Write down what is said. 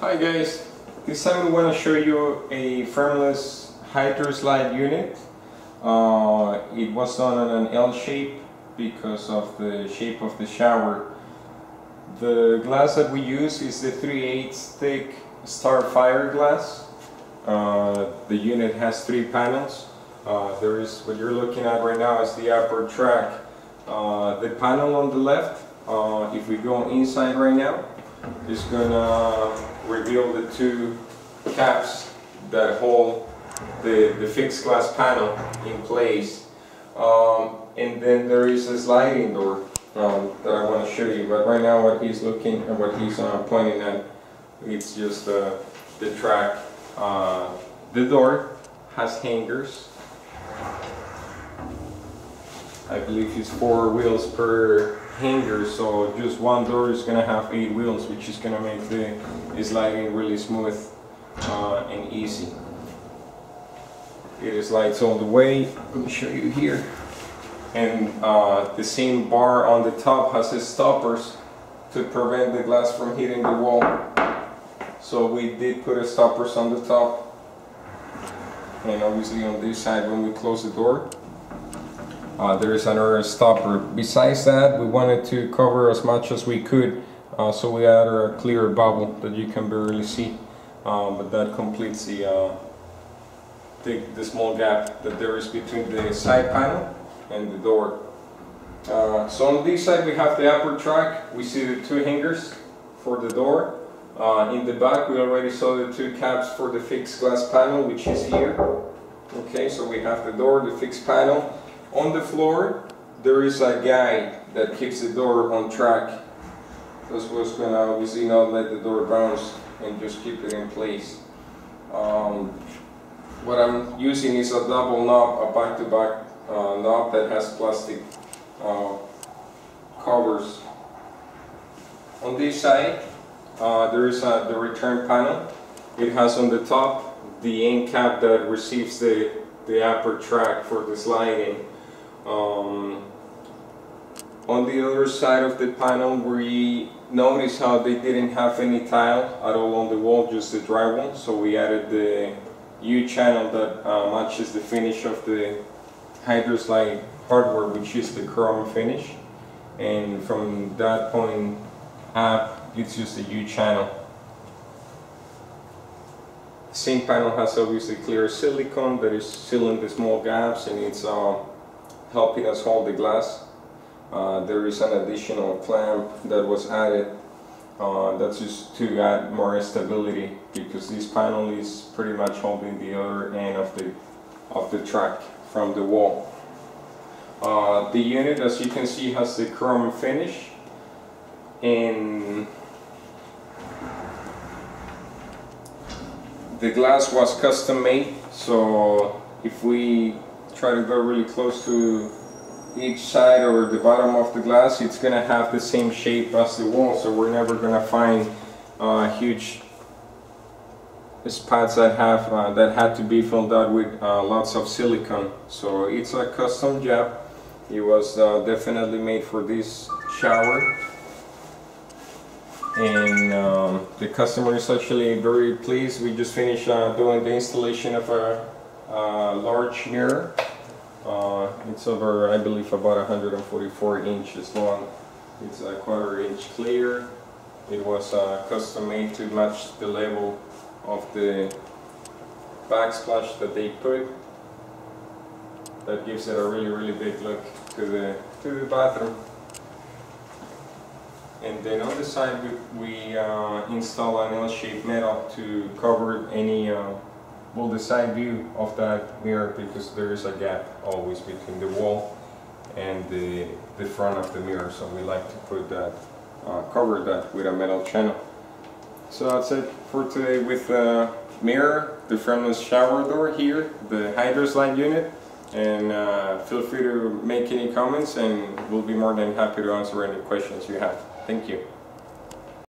Hi guys, this time we want to show you a frameless hydroslide unit. Uh, it was done on an L shape because of the shape of the shower. The glass that we use is the 3 8 thick Starfire glass. Uh, the unit has three panels. Uh, there is what you're looking at right now is the upper track. Uh, the panel on the left, uh, if we go inside right now, is gonna reveal the two caps that hold the, the fixed glass panel in place. Um, and then there is a sliding door um, that I want to show you. But right now what he's looking and what he's uh, pointing at, it's just uh, the track. Uh, the door has hangers. I believe it's four wheels per hanger, so just one door is gonna have eight wheels, which is gonna make the sliding really smooth uh, and easy. It slides all the way. Let me show you here. And uh, the same bar on the top has stoppers to prevent the glass from hitting the wall. So we did put a stoppers on the top. And obviously on this side when we close the door, uh, there is another stopper. Besides that, we wanted to cover as much as we could, uh, so we added a clear bubble that you can barely see. Um, but that completes the, uh, the, the, small gap that there is between the side panel and the door. Uh, so on this side we have the upper track. We see the two hangers for the door. Uh, in the back we already saw the two caps for the fixed glass panel, which is here. Okay, so we have the door, the fixed panel, on the floor, there is a guide that keeps the door on track. That's what's going to obviously not let the door bounce and just keep it in place. Um, what I'm using is a double knob, a back-to-back -back, uh, knob that has plastic uh, covers. On this side, uh, there is a, the return panel. It has on the top the end cap that receives the, the upper track for the sliding. Um, on the other side of the panel we notice how they didn't have any tile at all on the wall, just the drywall. So we added the U-channel that uh, matches the finish of the Hydroslide hardware, which is the chrome finish. And from that point up, it's just a U-channel. The same panel has obviously clear silicone that is sealing the small gaps and it's uh, helping us hold the glass. Uh, there is an additional clamp that was added uh, that's just to add more stability because this panel is pretty much holding the other end of the of the track from the wall. Uh, the unit as you can see has the chrome finish and the glass was custom made so if we try to go really close to each side or the bottom of the glass, it's going to have the same shape as the wall, so we're never going to find uh, huge spots that have uh, that had to be filled out with uh, lots of silicone. So it's a custom job. It was uh, definitely made for this shower. And um, the customer is actually very pleased. We just finished uh, doing the installation of a uh, large mirror. Uh, it's over, I believe, about 144 inches long. It's a quarter inch clear. It was uh, custom made to match the level of the backsplash that they put. That gives it a really, really big look to the to the bathroom. And then on the side we, we uh, install an L-shaped metal to cover any uh, well the side view of that. Mirror because there is a gap always between the wall and the, the front of the mirror so we like to put that uh, cover that with a metal channel. So that's it for today with the mirror the frameless shower door here the hydroslide unit. And uh, feel free to make any comments and we'll be more than happy to answer any questions you have. Thank you